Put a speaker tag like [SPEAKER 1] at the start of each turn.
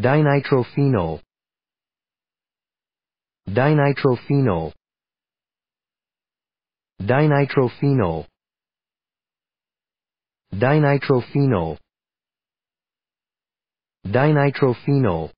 [SPEAKER 1] dinitrophenol. Dinitrophenol. Dinitrophenol. Dinitrophenol. Dinitrophenol.